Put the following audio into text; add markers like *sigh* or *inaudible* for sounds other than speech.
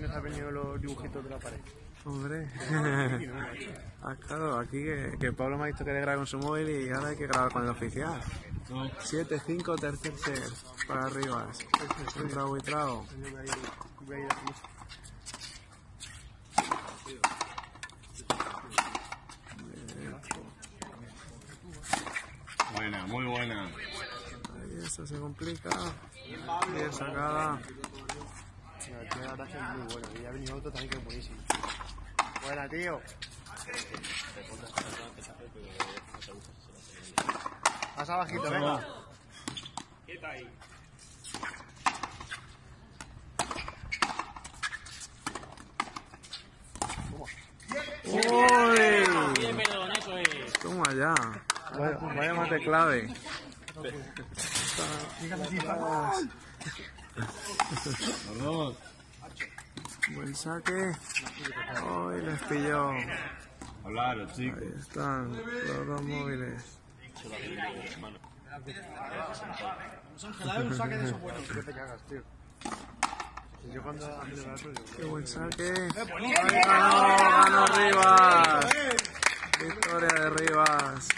nos ha venido los dibujitos de la pared. Hombre. *laughs* ah, claro, aquí que, que Pablo me ha visto que le graba con su móvil y ahora hay que grabar con el oficial. 7-5, tercer set. Para arriba. Un trago y trago. Buena, muy buena. Ahí eso se complica. Bien sacada. La tía, la verdad es que es muy buena. Y ha venido otro también que es buenísimo. Buena, tío. Más abajito, venga. Eso es. Toma ya. Vaya, vaya mate clave. Dos. Buen saque. Eh. Hoy les pilló. Ahí están los dos móviles. Qué buen saque. ¡Ganó! ¡Ganó Rivas! Victoria de Rivas.